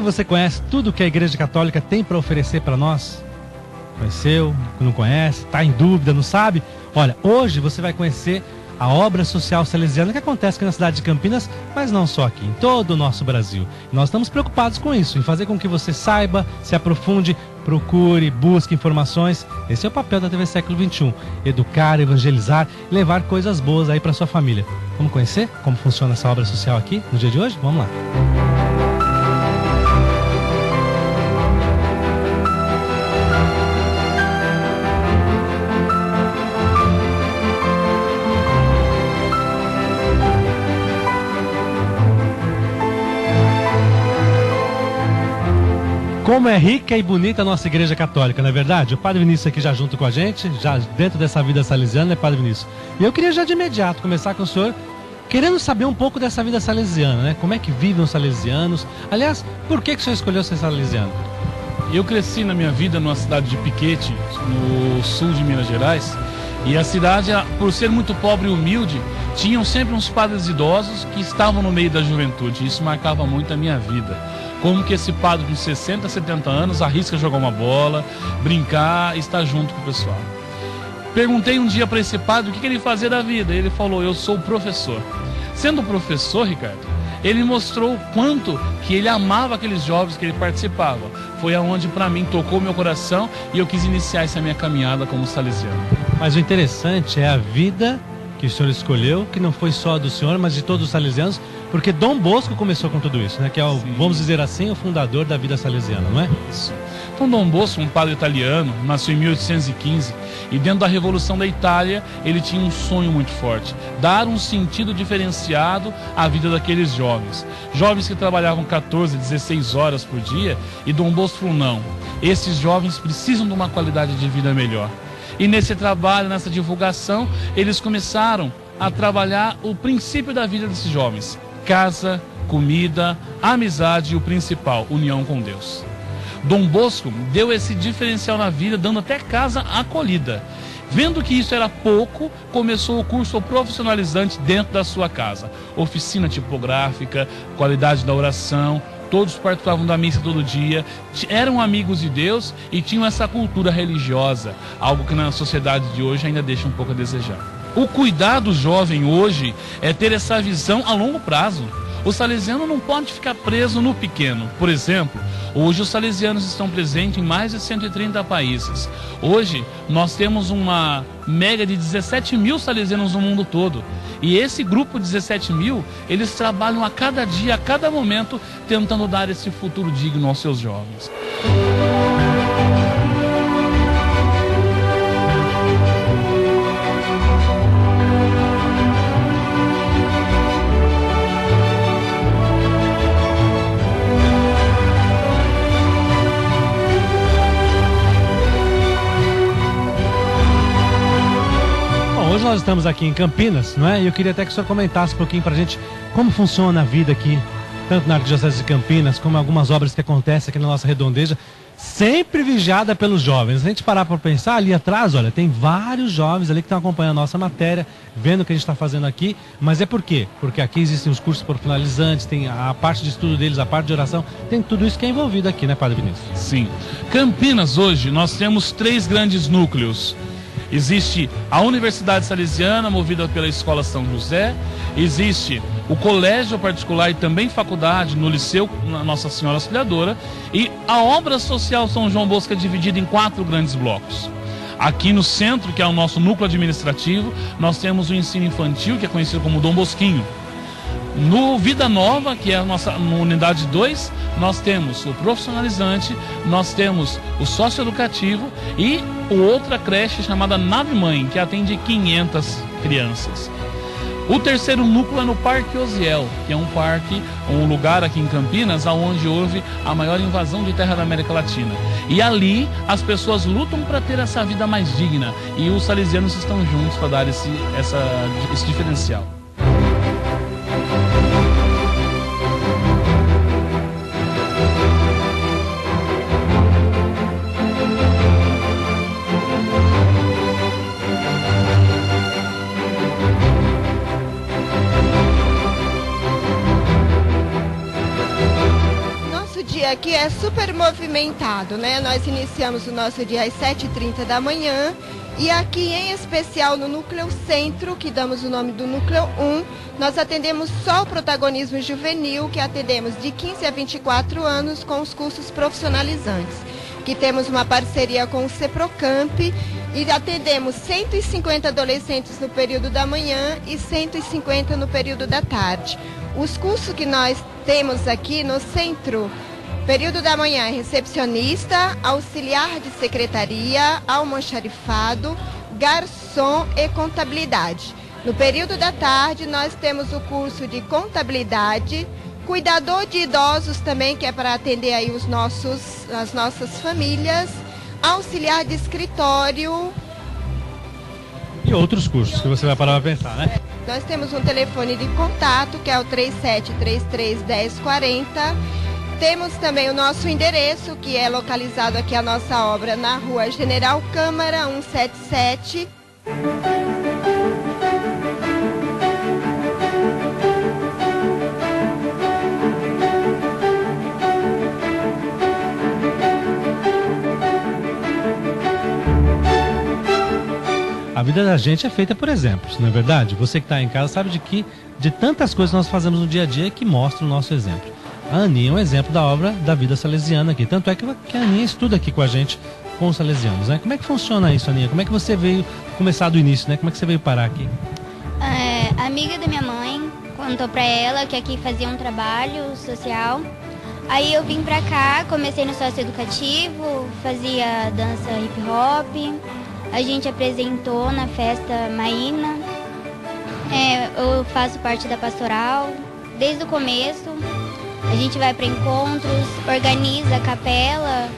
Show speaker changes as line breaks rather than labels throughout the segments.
que você conhece tudo que a Igreja Católica tem para oferecer para nós? Conheceu? Não conhece? Está em dúvida? Não sabe? Olha, hoje você vai conhecer a obra social salesiana que acontece aqui na cidade de Campinas, mas não só aqui, em todo o nosso Brasil. nós estamos preocupados com isso, em fazer com que você saiba, se aprofunde, procure, busque informações. Esse é o papel da TV Século XXI: educar, evangelizar, levar coisas boas aí para sua família. Vamos conhecer como funciona essa obra social aqui no dia de hoje? Vamos lá. Como é rica e bonita a nossa igreja católica, não é verdade? O Padre Vinícius aqui já junto com a gente, já dentro dessa vida salesiana, né, Padre Vinícius? E eu queria já de imediato começar com o senhor, querendo saber um pouco dessa vida salesiana, né? Como é que vivem os salesianos? Aliás, por que, que o senhor escolheu ser salesiano?
Eu cresci na minha vida numa cidade de Piquete, no sul de Minas Gerais, e a cidade, por ser muito pobre e humilde, tinham sempre uns padres idosos que estavam no meio da juventude. Isso marcava muito a minha vida. Como que esse padre com 60, 70 anos arrisca jogar uma bola, brincar estar junto com o pessoal. Perguntei um dia para esse padre o que, que ele fazia da vida. Ele falou: Eu sou professor. Sendo professor, Ricardo, ele mostrou o quanto que ele amava aqueles jovens que ele participava. Foi aonde para mim tocou meu coração e eu quis iniciar essa minha caminhada como salesiano.
Mas o interessante é a vida que o senhor escolheu, que não foi só do senhor, mas de todos os salesianos, porque Dom Bosco começou com tudo isso, né? Que é o, vamos dizer assim, o fundador da vida salesiana, não é? Isso.
Então Dom Bosco, um padre italiano, nasceu em 1815 e dentro da Revolução da Itália ele tinha um sonho muito forte, dar um sentido diferenciado à vida daqueles jovens. Jovens que trabalhavam 14, 16 horas por dia e Dom Bosco falou não, esses jovens precisam de uma qualidade de vida melhor. E nesse trabalho, nessa divulgação, eles começaram a trabalhar o princípio da vida desses jovens: casa, comida, amizade e o principal, união com Deus. Dom Bosco deu esse diferencial na vida, dando até casa acolhida. Vendo que isso era pouco, começou o curso profissionalizante dentro da sua casa. Oficina tipográfica, qualidade da oração, todos participavam da missa todo dia, eram amigos de Deus e tinham essa cultura religiosa, algo que na sociedade de hoje ainda deixa um pouco a desejar. O cuidado jovem hoje é ter essa visão a longo prazo. O salesiano não pode ficar preso no pequeno. Por exemplo, hoje os salesianos estão presentes em mais de 130 países. Hoje nós temos uma média de 17 mil salesianos no mundo todo. E esse grupo 17 mil, eles trabalham a cada dia, a cada momento, tentando dar esse futuro digno aos seus jovens.
Nós estamos aqui em Campinas, não é? E eu queria até que o senhor comentasse um pouquinho para a gente como funciona a vida aqui, tanto na Arquidiocese de Campinas, como algumas obras que acontecem aqui na nossa redondeja, sempre vigiada pelos jovens. Se a gente parar para pensar, ali atrás, olha, tem vários jovens ali que estão acompanhando a nossa matéria, vendo o que a gente está fazendo aqui. Mas é por quê? Porque aqui existem os cursos profissionalizantes, tem a parte de estudo deles, a parte de oração, tem tudo isso que é envolvido aqui, né, Padre Vinícius?
Sim. Campinas, hoje, nós temos três grandes núcleos. Existe a Universidade Salesiana, movida pela Escola São José. Existe o colégio particular e também faculdade no Liceu Nossa Senhora Auxiliadora. E a obra social São João Bosco é dividida em quatro grandes blocos. Aqui no centro, que é o nosso núcleo administrativo, nós temos o ensino infantil, que é conhecido como Dom Bosquinho. No Vida Nova, que é a nossa unidade 2, nós temos o profissionalizante, nós temos o socioeducativo e outra creche chamada Nave Mãe, que atende 500 crianças. O terceiro núcleo é no Parque Osiel, que é um parque, um lugar aqui em Campinas, onde houve a maior invasão de terra da América Latina. E ali as pessoas lutam para ter essa vida mais digna. E os salesianos estão juntos para dar esse, essa, esse diferencial.
dia aqui é super movimentado, né? Nós iniciamos o nosso dia às 7h30 da manhã e aqui em especial no Núcleo Centro, que damos o nome do Núcleo 1, nós atendemos só o protagonismo juvenil, que atendemos de 15 a 24 anos com os cursos profissionalizantes. Que temos uma parceria com o CEPROCAMP e atendemos 150 adolescentes no período da manhã e 150 no período da tarde. Os cursos que nós temos aqui no centro período da manhã recepcionista, auxiliar de secretaria, almoxarifado, garçom e contabilidade. No período da tarde nós temos o curso de contabilidade, cuidador de idosos também, que é para atender aí os nossos, as nossas famílias, auxiliar de escritório.
E outros cursos que você vai parar para pensar, né?
Nós temos um telefone de contato que é o 37331040. Temos também o nosso endereço, que é localizado aqui a nossa obra na rua General Câmara 177.
A vida da gente é feita por exemplos, não é verdade? Você que está em casa sabe de que de tantas coisas que nós fazemos no dia a dia que mostram o nosso exemplo. A Aninha é um exemplo da obra da vida salesiana aqui. Tanto é que a Aninha estuda aqui com a gente, com os salesianos. Né? Como é que funciona isso, Aninha? Como é que você veio começar do início, né? Como é que você veio parar aqui?
É, amiga da minha mãe contou para ela que aqui fazia um trabalho social. Aí eu vim pra cá, comecei no sócio educativo, fazia dança hip hop, a gente apresentou na festa Maína. É, eu faço parte da pastoral desde o começo. A gente vai para encontros, organiza a capela,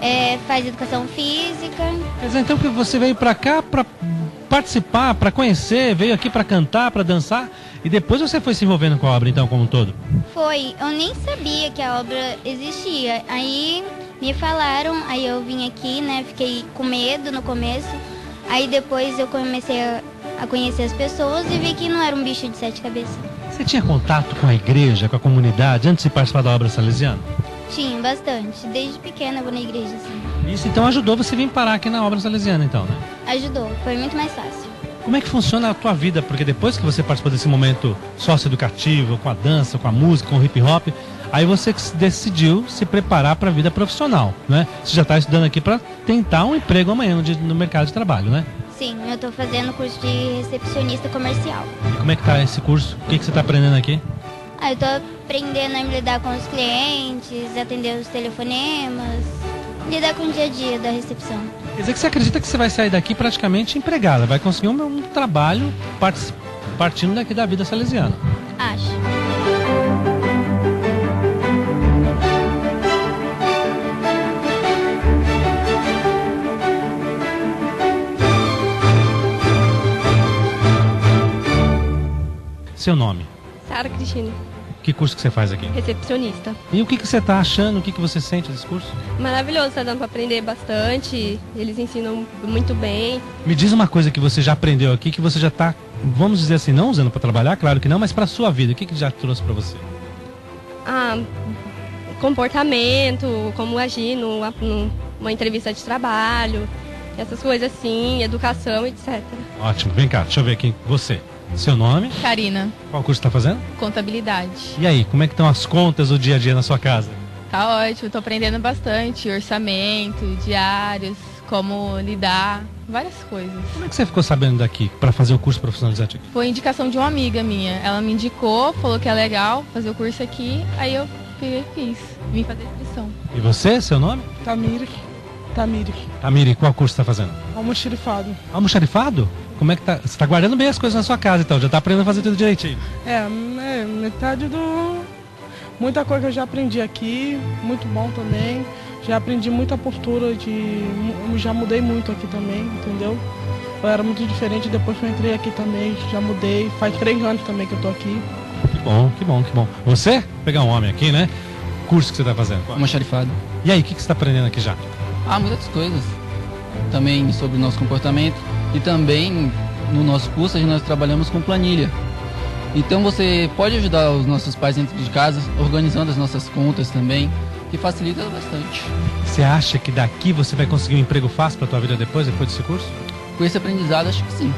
é, faz educação física.
Quer dizer, então que você veio para cá para participar, para conhecer, veio aqui para cantar, para dançar e depois você foi se envolvendo com a obra então como um todo?
Foi, eu nem sabia que a obra existia. Aí me falaram, aí eu vim aqui, né? Fiquei com medo no começo. Aí depois eu comecei a, a conhecer as pessoas e vi que não era um bicho de sete cabeças.
Você tinha contato com a igreja, com a comunidade, antes de participar da obra salesiana?
Tinha, bastante. Desde pequena eu vou na igreja, assim.
Isso então ajudou você a vir parar aqui na obra salesiana, então, né?
Ajudou, foi muito mais fácil.
Como é que funciona a tua vida? Porque depois que você participou desse momento socioeducativo, com a dança, com a música, com o hip hop, Aí você decidiu se preparar para a vida profissional, né? Você já está estudando aqui para tentar um emprego amanhã no mercado de trabalho, né?
Sim, eu estou fazendo curso de recepcionista comercial.
E como é que tá esse curso? O que, que você está aprendendo aqui?
Ah, eu estou aprendendo a lidar com os clientes, atender os telefonemas, lidar com o dia a dia da recepção.
Quer dizer que você acredita que você vai sair daqui praticamente empregada, vai conseguir um, um trabalho partindo daqui da vida salesiana?
Acho.
Seu nome?
Sara Cristina.
Que curso que você faz aqui?
Recepcionista.
E o que, que você está achando? O que, que você sente desse curso?
Maravilhoso, está dando para aprender bastante. Eles ensinam muito bem.
Me diz uma coisa que você já aprendeu aqui, que você já está, vamos dizer assim, não usando para trabalhar, claro que não, mas para sua vida. O que, que já trouxe para você?
Ah, comportamento, como agir numa, numa entrevista de trabalho, essas coisas assim, educação, etc.
Ótimo, vem cá, deixa eu ver aqui. Você. Seu nome?
Karina.
Qual curso está fazendo?
Contabilidade.
E aí, como é que estão as contas do dia a dia na sua casa?
Tá ótimo, estou aprendendo bastante, orçamento, diários, como lidar, várias coisas.
Como é que você ficou sabendo daqui para fazer o curso profissionalizante aqui?
Foi indicação de uma amiga minha. Ela me indicou, falou que é legal fazer o curso aqui, aí eu fiz, vim fazer inscrição.
E você, seu nome?
Tamiri. Tamiri.
Tamiri, qual curso está fazendo?
Almoxarifado.
Almoxarifado? Como é que tá? Você está guardando bem as coisas na sua casa, então? Já está aprendendo a fazer tudo direitinho?
É, é, metade do. Muita coisa que eu já aprendi aqui, muito bom também. Já aprendi muita postura de. Já mudei muito aqui também, entendeu? Eu era muito diferente, depois que eu entrei aqui também, já mudei. Faz três anos também que eu tô aqui.
Que bom, que bom, que bom. Você? Vou pegar um homem aqui, né? Curso que você está fazendo?
Uma xarifada.
E aí, o que, que você está aprendendo aqui já?
Ah, muitas coisas. Também sobre o nosso comportamento e também no nosso curso nós trabalhamos com planilha. Então você pode ajudar os nossos pais dentro de casa, organizando as nossas contas também,
e facilita bastante.
Você acha que daqui você vai conseguir um emprego fácil para tua vida depois, depois desse curso?
Com esse aprendizado, acho que sim.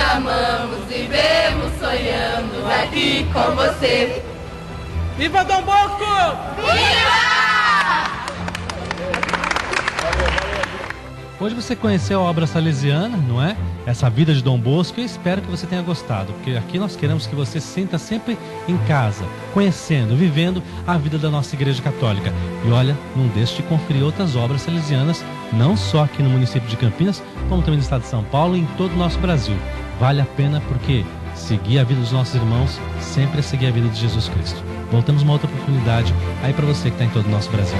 Amamos, vivemos, sonhando aqui com você.
Viva Dom Bosco!
Viva!
Hoje você conheceu a obra salesiana, não é? Essa vida de Dom Bosco. Eu espero que você tenha gostado, porque aqui nós queremos que você se sinta sempre em casa, conhecendo, vivendo a vida da nossa Igreja Católica. E olha, não deixe de conferir outras obras salesianas, não só aqui no município de Campinas, como também no estado de São Paulo e em todo o nosso Brasil. Vale a pena porque seguir a vida dos nossos irmãos sempre é seguir a vida de Jesus Cristo. Voltamos uma outra oportunidade aí para você que está em todo o nosso Brasil.